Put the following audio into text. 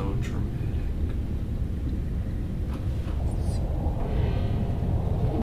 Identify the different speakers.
Speaker 1: so true.